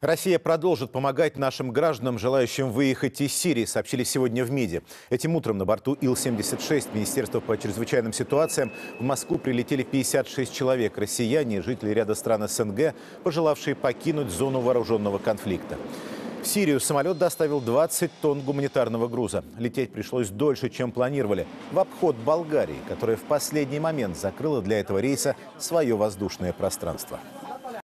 Россия продолжит помогать нашим гражданам, желающим выехать из Сирии, сообщили сегодня в МИДе. Этим утром на борту Ил-76 Министерства по чрезвычайным ситуациям в Москву прилетели 56 человек. Россияне, жители ряда стран СНГ, пожелавшие покинуть зону вооруженного конфликта. В Сирию самолет доставил 20 тонн гуманитарного груза. Лететь пришлось дольше, чем планировали, в обход Болгарии, которая в последний момент закрыла для этого рейса свое воздушное пространство.